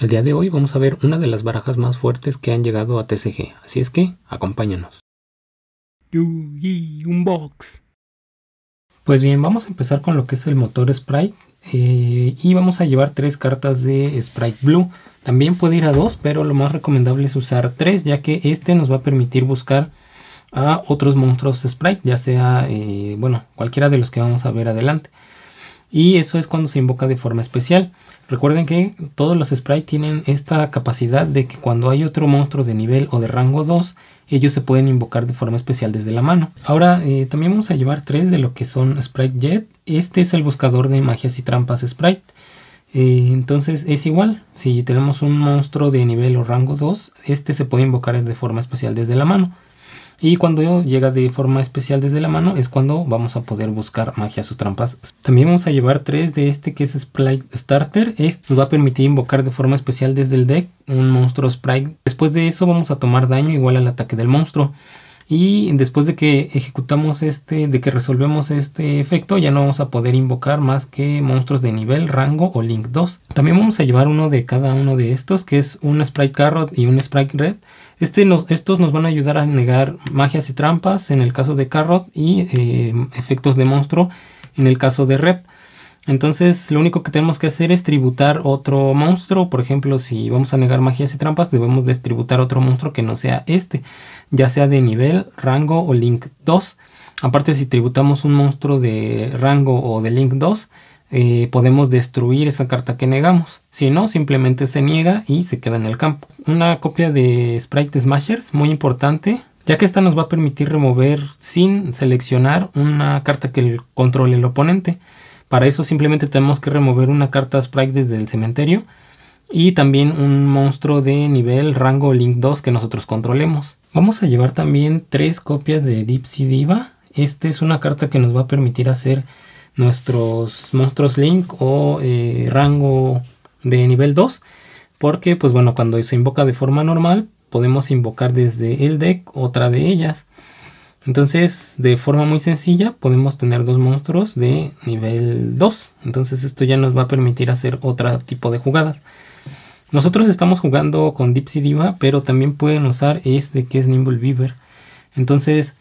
El día de hoy vamos a ver una de las barajas más fuertes que han llegado a TCG, así es que acompáñanos. Unbox. Pues bien, vamos a empezar con lo que es el motor Sprite eh, y vamos a llevar tres cartas de Sprite Blue. También puede ir a dos, pero lo más recomendable es usar tres, ya que este nos va a permitir buscar a otros monstruos Sprite, ya sea, eh, bueno, cualquiera de los que vamos a ver adelante. Y eso es cuando se invoca de forma especial. Recuerden que todos los sprites tienen esta capacidad de que cuando hay otro monstruo de nivel o de rango 2, ellos se pueden invocar de forma especial desde la mano. Ahora eh, también vamos a llevar tres de lo que son Sprite Jet. Este es el buscador de magias y trampas Sprite. Eh, entonces es igual, si tenemos un monstruo de nivel o rango 2, este se puede invocar de forma especial desde la mano. Y cuando llega de forma especial desde la mano es cuando vamos a poder buscar magias o trampas. También vamos a llevar tres de este que es Sprite Starter. Esto nos va a permitir invocar de forma especial desde el deck un monstruo Sprite. Después de eso vamos a tomar daño igual al ataque del monstruo. Y después de que ejecutamos este, de que resolvemos este efecto, ya no vamos a poder invocar más que monstruos de nivel, rango o link 2. También vamos a llevar uno de cada uno de estos, que es un Sprite Carrot y un Sprite Red. Este estos nos van a ayudar a negar magias y trampas en el caso de Carrot y eh, efectos de monstruo en el caso de Red. Entonces lo único que tenemos que hacer es tributar otro monstruo. Por ejemplo, si vamos a negar magias y trampas, debemos distributar otro monstruo que no sea este. Ya sea de nivel, rango o link 2. Aparte si tributamos un monstruo de rango o de link 2, eh, podemos destruir esa carta que negamos. Si no, simplemente se niega y se queda en el campo. Una copia de Sprite Smashers, muy importante, ya que esta nos va a permitir remover sin seleccionar una carta que controle el oponente. Para eso simplemente tenemos que remover una carta Sprite desde el cementerio y también un monstruo de nivel rango Link 2 que nosotros controlemos. Vamos a llevar también tres copias de Deep Sea Diva. Esta es una carta que nos va a permitir hacer nuestros monstruos Link o eh, rango de nivel 2 porque pues bueno cuando se invoca de forma normal podemos invocar desde el deck otra de ellas. Entonces de forma muy sencilla podemos tener dos monstruos de nivel 2 entonces esto ya nos va a permitir hacer otro tipo de jugadas. Nosotros estamos jugando con Dipsy Diva pero también pueden usar este que es Nimble Beaver entonces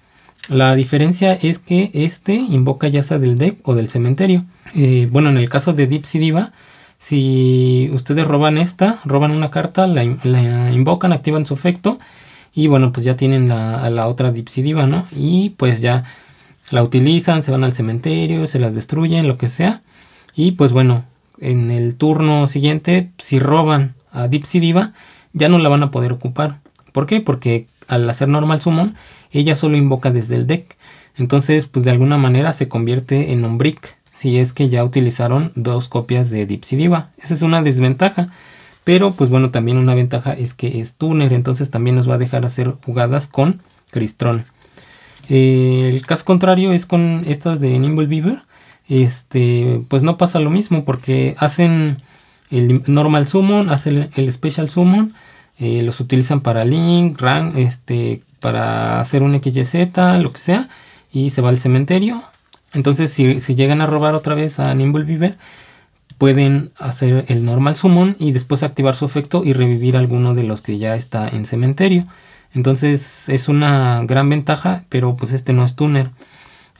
la diferencia es que este invoca ya sea del deck o del cementerio. Eh, bueno, en el caso de Dipsy Diva, si ustedes roban esta, roban una carta, la, invocan, activan su efecto y bueno, pues ya tienen la, a la otra Dipsy Diva, ¿no? Y pues ya la utilizan, se van al cementerio, se las destruyen, lo que sea. Y pues bueno, en el turno siguiente, si roban a Dipsy Diva, ya no la van a poder ocupar. ¿Por qué? Porque al hacer normal summon, ella solo invoca desde el deck. Entonces, pues de alguna manera se convierte en un brick si es que ya utilizaron dos copias de Dipsy Diva. Esa es una desventaja. Pero pues bueno, también una ventaja es que es tuner, entonces también nos va a dejar hacer jugadas con Cristron. Eh, el caso contrario es con estas de Nimble Beaver. Este, pues no pasa lo mismo porque hacen el normal summon, hacen el, special summon, eh, los utilizan para link, rank, este, para hacer un XYZ, lo que sea, y se va al cementerio. Entonces, si, llegan a robar otra vez a Nimble Beaver, pueden hacer el normal summon y después activar su efecto y revivir alguno de los que ya está en cementerio. Entonces es una gran ventaja, pero pues este no es tuner.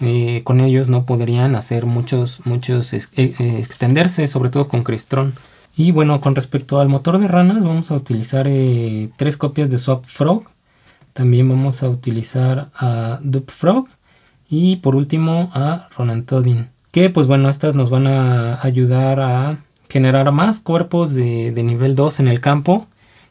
Eh, con ellos no podrían hacer muchos, muchos eh, eh, extenderse, sobre todo con Cristron. Y bueno, con respecto al motor de ranas, vamos a utilizar tres copias de Swap Frog también vamos a utilizar a Frog y por último a Ronantodin. Que pues bueno, estas nos van a ayudar a generar más cuerpos de, nivel 2 en el campo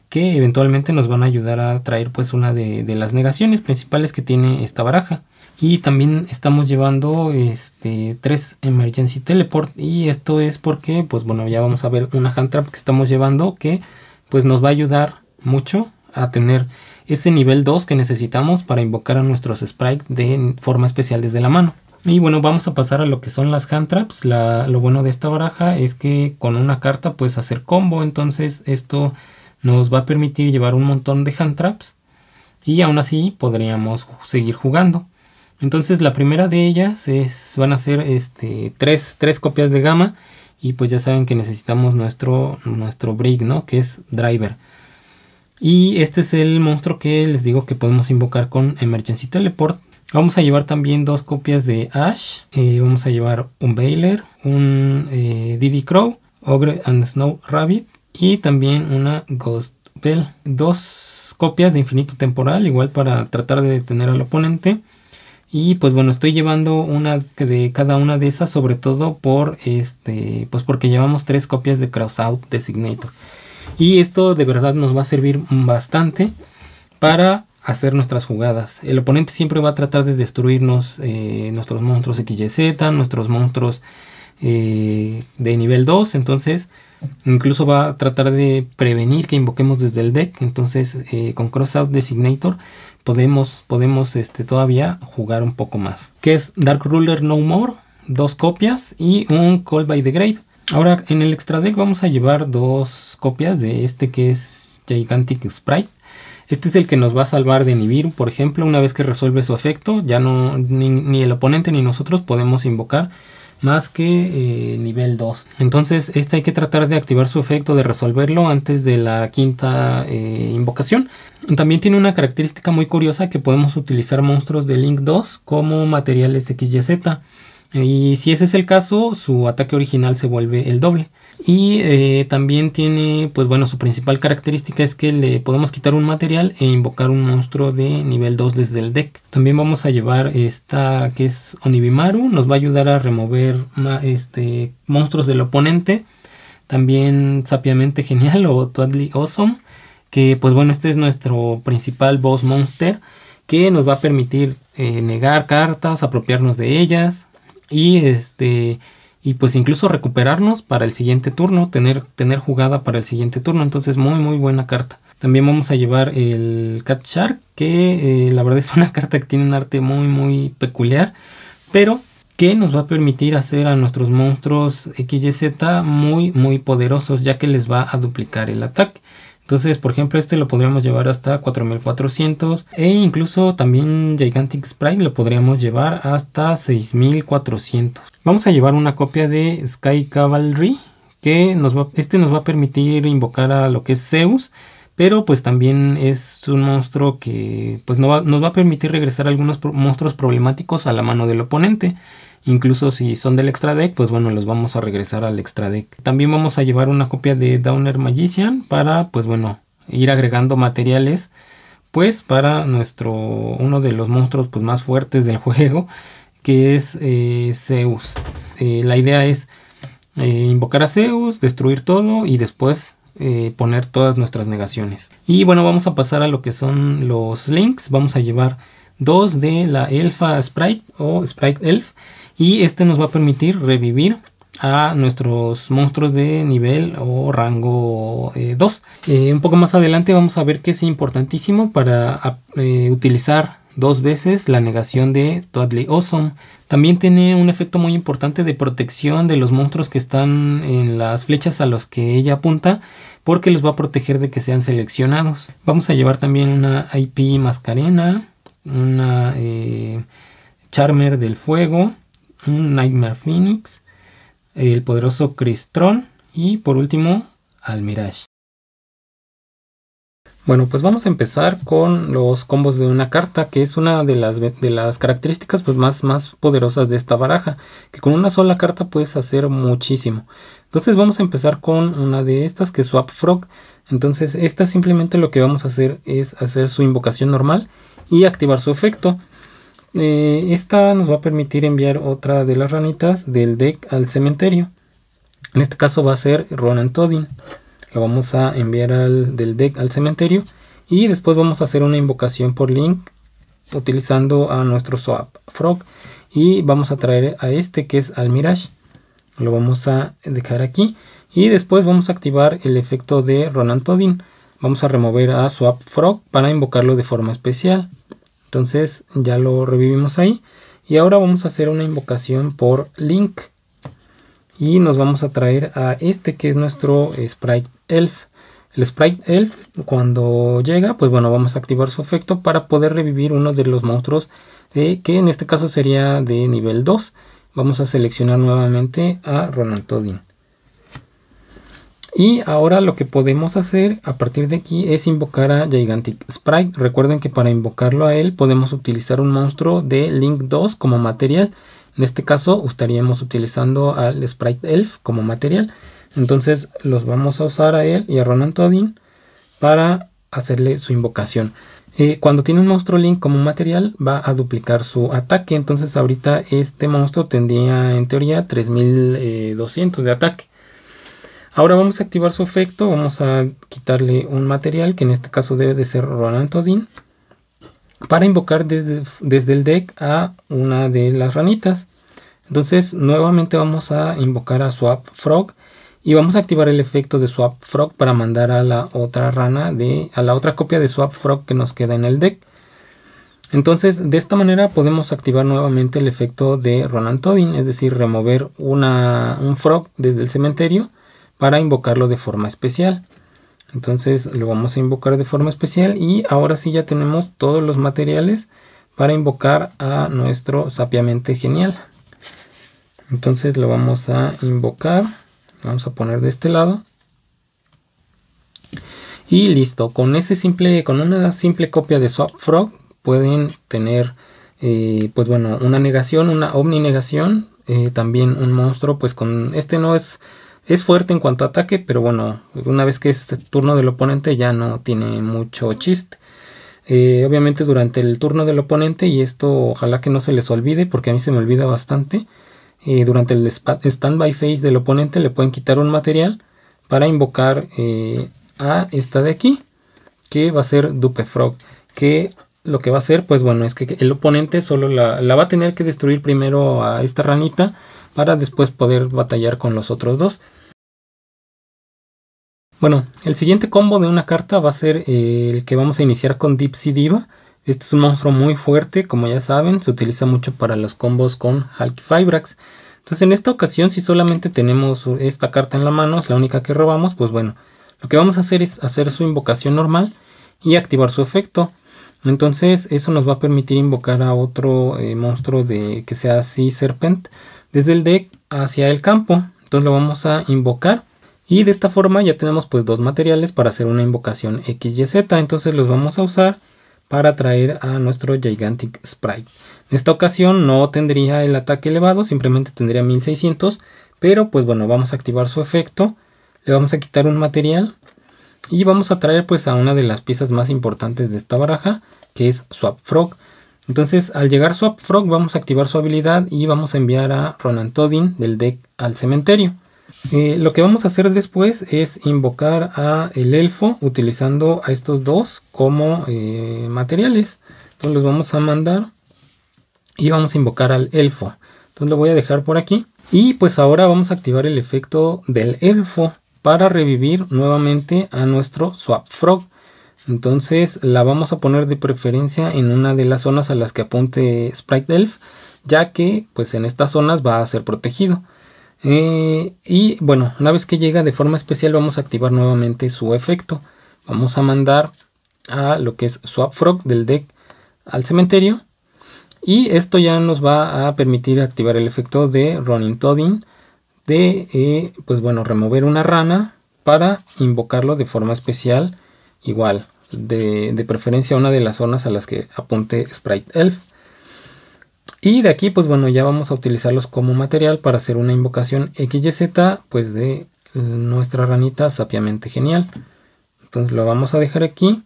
que eventualmente nos van a ayudar a traer pues una de, las negaciones principales que tiene esta baraja. Y también estamos llevando este tres Emergency Teleport y esto es porque pues bueno ya vamos a ver una hand trap que estamos llevando que pues nos va a ayudar mucho a tener ese nivel 2 que necesitamos para invocar a nuestros sprites de forma especial desde la mano. Y bueno, vamos a pasar a lo que son las hand traps. lo bueno de esta baraja es que con una carta puedes hacer combo, entonces esto nos va a permitir llevar un montón de hand traps y aún así podríamos seguir jugando. Entonces la primera de ellas es, van a ser este, tres, tres copias de gama Y pues ya saben que necesitamos nuestro, nuestro break, ¿no? Que es driver. Y este es el monstruo que les digo que podemos invocar con Emergency Teleport. Vamos a llevar también dos copias de Ash. Eh, vamos a llevar un Baylor, un eh, Diddy Crow, Ogre and Snow Rabbit y también una Ghost Bell. Dos copias de Infinito Temporal, igual para tratar de detener al oponente. Y pues bueno, estoy llevando una de cada una de esas, sobre todo por este, pues porque llevamos tres copias de Crossout Designator. Y esto de verdad nos va a servir bastante para hacer nuestras jugadas. El oponente siempre va a tratar de destruirnos eh, nuestros monstruos XYZ, nuestros monstruos eh, de nivel 2. Entonces, incluso va a tratar de prevenir que invoquemos desde el deck. Entonces, eh, con Crossout Designator podemos, podemos este, todavía jugar un poco más. Que es Dark Ruler No More, dos copias y un Call by the Grave. Ahora en el extra deck vamos a llevar dos copias de este que es Gigantic Sprite. Este es el que nos va a salvar de Nibiru, por ejemplo, una vez que resuelve su efecto, ya no ni, el oponente ni nosotros podemos invocar más que eh, nivel 2. Entonces este hay que tratar de activar su efecto, de resolverlo antes de la quinta eh, invocación. También tiene una característica muy curiosa que podemos utilizar monstruos de Link 2 como materiales XYZ. Y si ese es el caso, su ataque original se vuelve el doble. Y eh, también tiene, pues bueno, su principal característica es que le podemos quitar un material e invocar un monstruo de nivel 2 desde el deck. También vamos a llevar esta que es Onibimaru, nos va a ayudar a remover este, monstruos del oponente. También Sapiamente Genial o Totally Awesome, que pues bueno, este es nuestro principal boss monster que nos va a permitir eh, negar cartas, apropiarnos de ellas, y este y pues incluso recuperarnos para el siguiente turno, tener, tener jugada para el siguiente turno, entonces muy muy buena carta. También vamos a llevar el Cat Shark, que eh, la verdad es una carta que tiene un arte muy muy peculiar, pero que nos va a permitir hacer a nuestros monstruos XYZ muy muy poderosos, ya que les va a duplicar el ataque. Entonces, por ejemplo, este lo podríamos llevar hasta 4400 e incluso también Gigantic Sprite lo podríamos llevar hasta 6400. Vamos a llevar una copia de Sky Cavalry que este nos va a permitir invocar a lo que es Zeus, pero pues también es un monstruo que pues nos va a permitir regresar algunos monstruos problemáticos a la mano del oponente. Incluso si son del extra deck, pues bueno, los vamos a regresar al extra deck. También vamos a llevar una copia de Downer Magician para, pues bueno, ir agregando materiales, pues para nuestro, uno de los monstruos pues, más fuertes del juego, que es eh, Zeus. Eh, la idea es eh, invocar a Zeus, destruir todo y después poner todas nuestras negaciones. Y bueno, vamos a pasar a lo que son los links. Vamos a llevar dos de la Elfa Sprite o Sprite Elf y este nos va a permitir revivir a nuestros monstruos de nivel o rango 2. Eh, eh, un poco más adelante vamos a ver que es importantísimo para eh, utilizar dos veces la negación de Totally Awesome. También tiene un efecto muy importante de protección de los monstruos que están en las flechas a los que ella apunta porque los va a proteger de que sean seleccionados. Vamos a llevar también una IP Mascarena, una Charmer del Fuego, un Nightmare Phoenix, el poderoso Cristron y por último Almirage. Bueno, pues vamos a empezar con los combos de una carta, que es una de las, de las características pues, más, más poderosas de esta baraja, que con una sola carta puedes hacer muchísimo. Entonces vamos a empezar con una de estas, que es Swap Frog. Entonces esta simplemente lo que vamos a hacer es hacer su invocación normal y activar su efecto. Eh, esta nos va a permitir enviar otra de las ranitas del deck al cementerio. En este caso va a ser Ronan Todin. Lo vamos a enviar al, del deck al cementerio. Y después vamos a hacer una invocación por link utilizando a nuestro Swap Frog. Y vamos a traer a este que es al Mirage. Lo vamos a dejar aquí. Y después vamos a activar el efecto de Ronan Todin. Vamos a remover a Swap Frog para invocarlo de forma especial. Entonces ya lo revivimos ahí. Y ahora vamos a hacer una invocación por link. Y nos vamos a traer a este que es nuestro Sprite Elf. El Sprite Elf cuando llega, pues bueno, vamos a activar su efecto para poder revivir uno de los monstruos que en este caso sería de nivel 2. Vamos a seleccionar nuevamente a Ronald Todin. Y ahora lo que podemos hacer a partir de aquí es invocar a Gigantic Sprite. Recuerden que para invocarlo a él podemos utilizar un monstruo de Link 2 como material. En este caso estaríamos utilizando al Sprite Elf como material. Entonces los vamos a usar a él y a Ronan Todin para hacerle su invocación. Eh, cuando tiene un monstruo Link como material va a duplicar su ataque. Entonces ahorita este monstruo tendría en teoría 3200 de ataque. Ahora vamos a activar su efecto, vamos a quitarle un material que en este caso debe de ser Ronan Todin para invocar desde, desde el deck a una de las ranitas. Entonces nuevamente vamos a invocar a Swap Frog y vamos a activar el efecto de Swap Frog para mandar a la otra rana de a la otra copia de Swap Frog que nos queda en el deck. Entonces, de esta manera podemos activar nuevamente el efecto de Ronan Todin, es decir, remover una, un frog desde el cementerio para invocarlo de forma especial. Entonces lo vamos a invocar de forma especial y ahora sí ya tenemos todos los materiales para invocar a nuestro sapiamente genial. Entonces lo vamos a invocar, vamos a poner de este lado. Y listo, con ese simple, con una simple copia de Swap Frog pueden tener eh, pues bueno, una negación, una omni negación, eh, también un monstruo, pues con este no es es fuerte en cuanto a ataque, pero bueno, una vez que es turno del oponente ya no tiene mucho chiste. Eh, obviamente durante el turno del oponente, y esto ojalá que no se les olvide, porque a mí se me olvida bastante, eh, durante el standby phase del oponente le pueden quitar un material para invocar eh, a esta de aquí, que va a ser Dupe Frog, que lo que va a hacer, pues bueno, es que el oponente solo la, la va a tener que destruir primero a esta ranita para después poder batallar con los otros dos. Bueno, el siguiente combo de una carta va a ser eh, el que vamos a iniciar con Sea Diva. Este es un monstruo muy fuerte, como ya saben, se utiliza mucho para los combos con Hulk Fibrax. Entonces en esta ocasión, si solamente tenemos esta carta en la mano, es la única que robamos, pues bueno, lo que vamos a hacer es hacer su invocación normal y activar su efecto. Entonces eso nos va a permitir invocar a otro eh, monstruo de que sea así Serpent desde el deck hacia el campo. Entonces lo vamos a invocar y de esta forma ya tenemos pues dos materiales para hacer una invocación XYZ. Entonces los vamos a usar para traer a nuestro Gigantic Sprite. En esta ocasión no tendría el ataque elevado, simplemente tendría 1600. Pero pues bueno, vamos a activar su efecto. Le vamos a quitar un material. Y vamos a traer pues a una de las piezas más importantes de esta baraja, que es Swap Frog. Entonces al llegar Swap Frog vamos a activar su habilidad y vamos a enviar a Ronan Todin del deck al cementerio. Eh, lo que vamos a hacer después es invocar a el elfo utilizando a estos dos como eh, materiales. Entonces los vamos a mandar y vamos a invocar al elfo. Entonces lo voy a dejar por aquí. Y pues ahora vamos a activar el efecto del elfo para revivir nuevamente a nuestro Swap Frog. Entonces la vamos a poner de preferencia en una de las zonas a las que apunte Sprite Elf, ya que pues en estas zonas va a ser protegido. Eh, y bueno, una vez que llega de forma especial vamos a activar nuevamente su efecto. Vamos a mandar a lo que es Swap Frog del deck al cementerio. Y esto ya nos va a permitir activar el efecto de Running Todding. De, eh, pues bueno, remover una rana para invocarlo de forma especial. Igual, de, preferencia una de las zonas a las que apunte Sprite Elf. Y de aquí, pues bueno, ya vamos a utilizarlos como material para hacer una invocación XYZ, pues de nuestra ranita sapiamente genial. Entonces lo vamos a dejar aquí.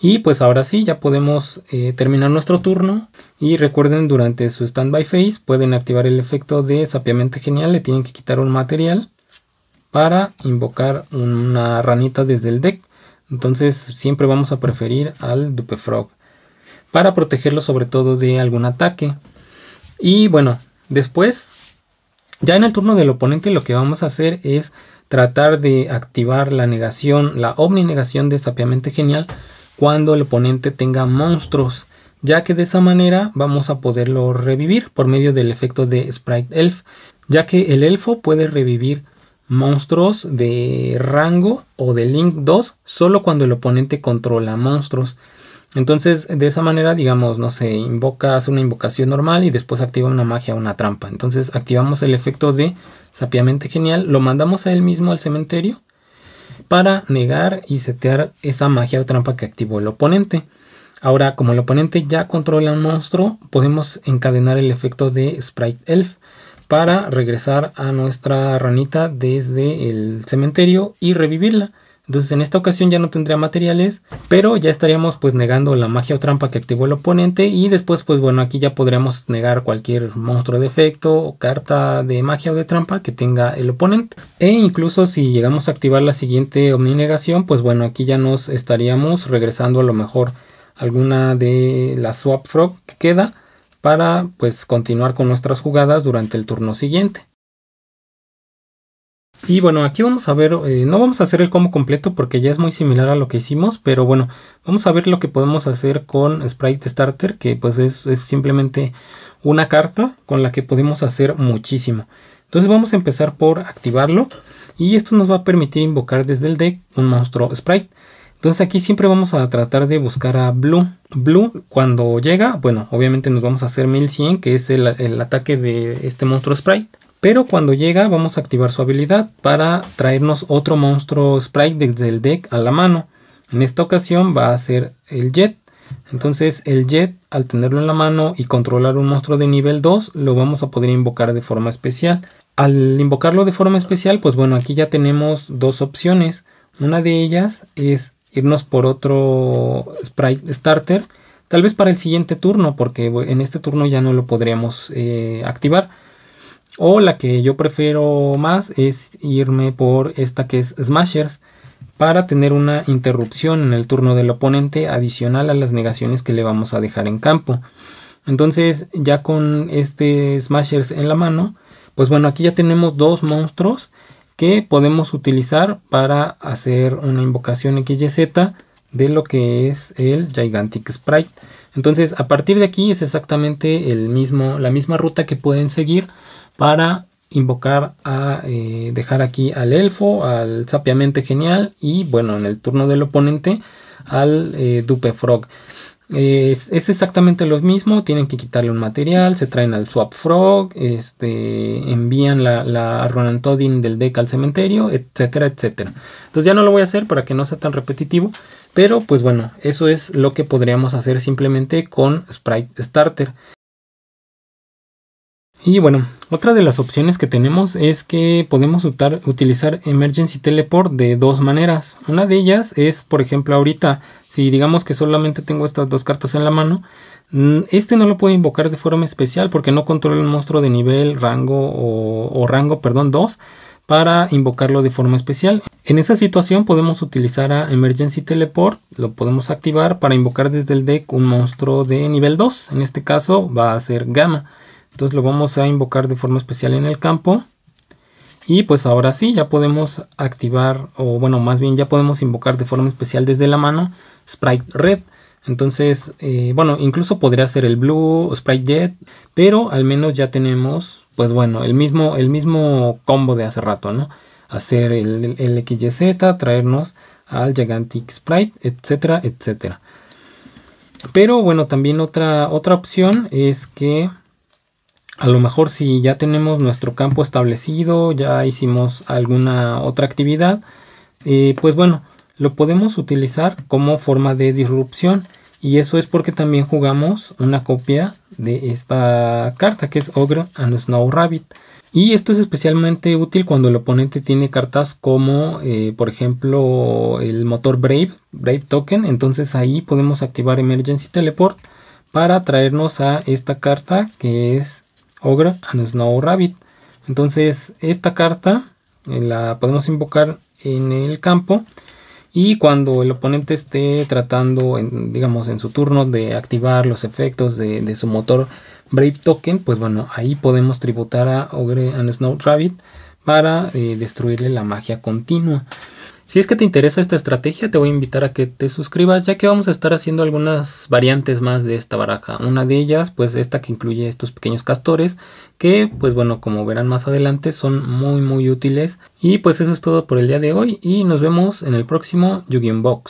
Y pues ahora sí, ya podemos eh, terminar nuestro turno. Y recuerden, durante su standby phase pueden activar el efecto de sapiamente genial. Le tienen que quitar un material para invocar una ranita desde el deck. Entonces siempre vamos a preferir al Dupe Frog para protegerlo sobre todo de algún ataque. Y bueno, después, ya en el turno del oponente lo que vamos a hacer es tratar de activar la negación, la omninegación de sapiamente genial cuando el oponente tenga monstruos, ya que de esa manera vamos a poderlo revivir por medio del efecto de Sprite Elf, ya que el elfo puede revivir monstruos de rango o de Link 2 solo cuando el oponente controla monstruos. Entonces, de esa manera, digamos, no sé, invocas una invocación normal y después activa una magia o una trampa. Entonces, activamos el efecto de sapiamente genial, lo mandamos a él mismo al cementerio para negar y setear esa magia o trampa que activó el oponente. Ahora, como el oponente ya controla un monstruo, podemos encadenar el efecto de Sprite Elf para regresar a nuestra ranita desde el cementerio y revivirla. Entonces en esta ocasión ya no tendría materiales, pero ya estaríamos pues negando la magia o trampa que activó el oponente y después pues bueno aquí ya podríamos negar cualquier monstruo de efecto o carta de magia o de trampa que tenga el oponente. E incluso si llegamos a activar la siguiente omninegación pues bueno aquí ya nos estaríamos regresando a lo mejor alguna de la swap frog que queda para pues continuar con nuestras jugadas durante el turno siguiente. Y bueno, aquí vamos a ver, eh, no vamos a hacer el combo completo porque ya es muy similar a lo que hicimos, pero bueno, vamos a ver lo que podemos hacer con Sprite Starter, que pues es, simplemente una carta con la que podemos hacer muchísimo. Entonces vamos a empezar por activarlo y esto nos va a permitir invocar desde el deck un monstruo Sprite. Entonces aquí siempre vamos a tratar de buscar a Blue. Blue cuando llega, bueno, obviamente nos vamos a hacer 1100, que es el, el ataque de este monstruo Sprite. Pero cuando llega vamos a activar su habilidad para traernos otro monstruo sprite desde el deck a la mano. En esta ocasión va a ser el Jet. Entonces el Jet al tenerlo en la mano y controlar un monstruo de nivel 2 lo vamos a poder invocar de forma especial. Al invocarlo de forma especial pues bueno aquí ya tenemos dos opciones. Una de ellas es irnos por otro sprite starter. Tal vez para el siguiente turno porque en este turno ya no lo podríamos eh, activar. O la que yo prefiero más es irme por esta que es Smashers para tener una interrupción en el turno del oponente adicional a las negaciones que le vamos a dejar en campo. Entonces ya con este Smashers en la mano, pues bueno, aquí ya tenemos dos monstruos que podemos utilizar para hacer una invocación XYZ de lo que es el Gigantic Sprite. Entonces a partir de aquí es exactamente el mismo, la misma ruta que pueden seguir para invocar a eh, dejar aquí al elfo, al sapiamente genial y bueno, en el turno del oponente al eh, dupe frog. Es, exactamente lo mismo, tienen que quitarle un material, se traen al Swap Frog, este, envían la, la Ronan del deck al cementerio, etcétera, etcétera. Entonces ya no lo voy a hacer para que no sea tan repetitivo, pero pues bueno, eso es lo que podríamos hacer simplemente con Sprite Starter. Y bueno, otra de las opciones que tenemos es que podemos utilizar Emergency Teleport de dos maneras. Una de ellas es, por ejemplo, ahorita, si digamos que solamente tengo estas dos cartas en la mano, mm, este no lo puedo invocar de forma especial porque no controla un monstruo de nivel, rango o, rango, perdón, 2 para invocarlo de forma especial. En esa situación podemos utilizar a Emergency Teleport, lo podemos activar para invocar desde el deck un monstruo de nivel 2. En este caso va a ser Gamma. Entonces lo vamos a invocar de forma especial en el campo. Y pues ahora sí, ya podemos activar, o bueno, más bien ya podemos invocar de forma especial desde la mano Sprite Red. Entonces, eh, bueno, incluso podría ser el Blue, Sprite Jet, pero al menos ya tenemos, pues bueno, el mismo, el mismo combo de hace rato, ¿no? Hacer el, el XYZ, traernos al Gigantic Sprite, etcétera, etcétera. Pero bueno, también otra, otra opción es que a lo mejor si ya tenemos nuestro campo establecido, ya hicimos alguna otra actividad, eh, pues bueno, lo podemos utilizar como forma de disrupción. Y eso es porque también jugamos una copia de esta carta que es Ogre and Snow Rabbit. Y esto es especialmente útil cuando el oponente tiene cartas como eh, por ejemplo el motor Brave, Brave Token. Entonces ahí podemos activar Emergency Teleport para traernos a esta carta que es Ogre and Snow Rabbit. Entonces esta carta eh, la podemos invocar en el campo y cuando el oponente esté tratando, en, digamos, en su turno de activar los efectos de, su motor Brave Token, pues bueno, ahí podemos tributar a Ogre and Snow Rabbit para eh, destruirle la magia continua. Si es que te interesa esta estrategia, te voy a invitar a que te suscribas, ya que vamos a estar haciendo algunas variantes más de esta baraja. Una de ellas, pues esta que incluye estos pequeños castores, que pues bueno, como verán más adelante, son muy muy útiles. Y pues eso es todo por el día de hoy y nos vemos en el próximo yu Box.